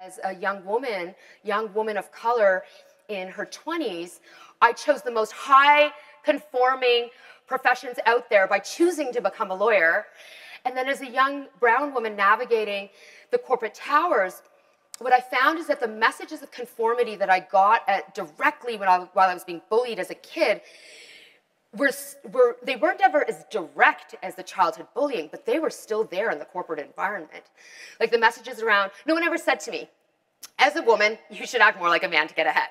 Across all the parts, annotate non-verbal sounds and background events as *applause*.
As a young woman, young woman of color in her 20s, I chose the most high conforming professions out there by choosing to become a lawyer. And then as a young brown woman navigating the corporate towers, what I found is that the messages of conformity that I got at, directly when I, while I was being bullied as a kid were, were, they weren't ever as direct as the childhood bullying, but they were still there in the corporate environment. Like the messages around, no one ever said to me, as a woman, you should act more like a man to get ahead.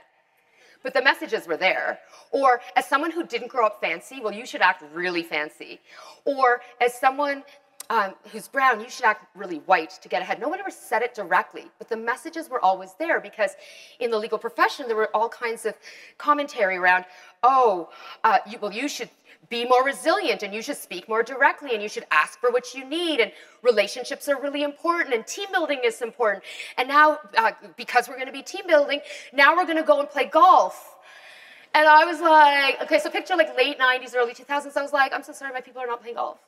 But the messages were there. Or as someone who didn't grow up fancy, well, you should act really fancy. Or as someone um, who's brown, you should act really white to get ahead. No one ever said it directly, but the messages were always there because in the legal profession, there were all kinds of commentary around, oh, uh, you, well, you should be more resilient and you should speak more directly and you should ask for what you need and relationships are really important and team building is important. And now, uh, because we're going to be team building, now we're going to go and play golf. And I was like, okay, so picture like late 90s, early 2000s. I was like, I'm so sorry, my people are not playing golf.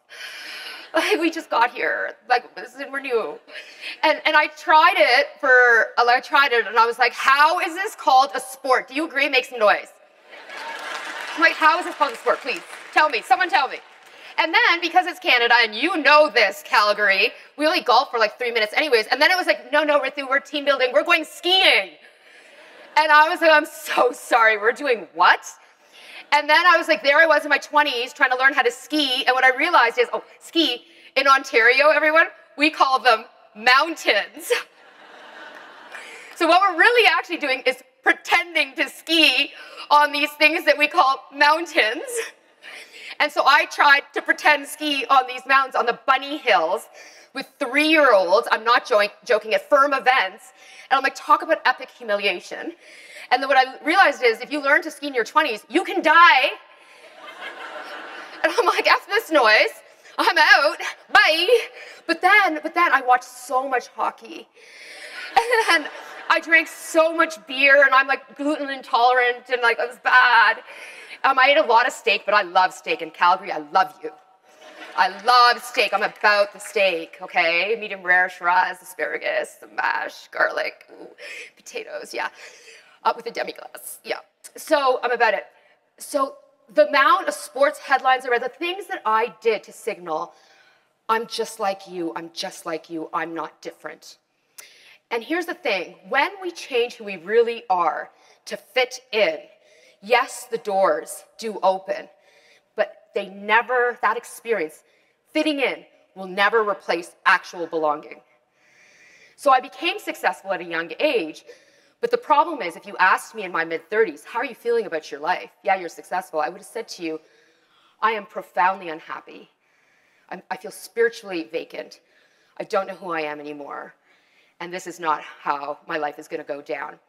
Like, *laughs* we just got here. Like, we're new. And, and I tried it for, I tried it and I was like, how is this called a sport? Do you agree? Make some noise. I'm like, how is this called a sport? Please tell me. Someone tell me. And then, because it's Canada, and you know this, Calgary, we only golf for like three minutes anyways. And then it was like, no, no, Ritu, we're team building. We're going skiing. And I was like, I'm so sorry. We're doing what? And then I was like, there I was in my 20s trying to learn how to ski. And what I realized is, oh, ski in Ontario, everyone, we call them mountains. *laughs* so what we're really actually doing is pretending to ski on these things that we call mountains. And so I tried to pretend ski on these mountains on the bunny hills with three year olds. I'm not joking at firm events. And I'm like, talk about epic humiliation. And then what I realized is if you learn to ski in your 20s, you can die. And I'm like, F this noise. I'm out. Bye. But then, but then I watched so much hockey. And then I drank so much beer and I'm like gluten intolerant and like it was bad. Um, I ate a lot of steak, but I love steak in Calgary. I love you. I love steak. I'm about the steak, okay? Medium rare, Shiraz, asparagus, the mash, garlic, ooh, potatoes, yeah. Up with a demi-glace, yeah. So I'm about it. So the amount of sports headlines I read, the things that I did to signal, I'm just like you, I'm just like you, I'm not different. And here's the thing when we change who we really are to fit in, yes, the doors do open, but they never, that experience, fitting in, will never replace actual belonging. So I became successful at a young age, but the problem is if you asked me in my mid 30s, how are you feeling about your life? Yeah, you're successful. I would have said to you, I am profoundly unhappy. I'm, i feel spiritually vacant. I don't know who I am anymore. And this is not how my life is going to go down.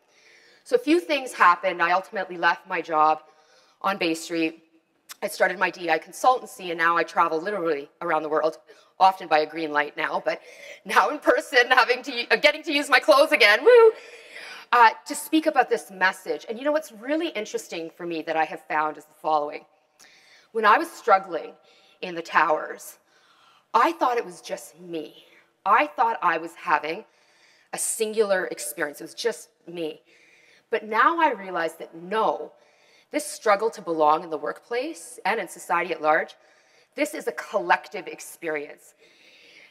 So a few things happened. I ultimately left my job on Bay Street. I started my DI consultancy, and now I travel literally around the world, often by a green light now, but now in person, having to, uh, getting to use my clothes again, woo, uh, to speak about this message. And you know what's really interesting for me that I have found is the following. When I was struggling in the towers, I thought it was just me. I thought I was having a singular experience. It was just me. But now I realize that no, this struggle to belong in the workplace and in society at large, this is a collective experience.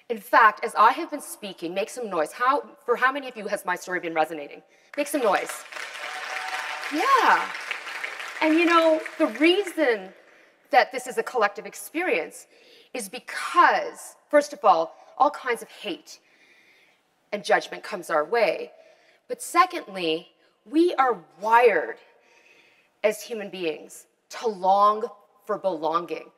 In fact, as I have been speaking, make some noise. How, for how many of you has my story been resonating? Make some noise. Yeah. And you know, the reason that this is a collective experience is because, first of all, all kinds of hate and judgment comes our way. But secondly, we are wired as human beings to long for belonging,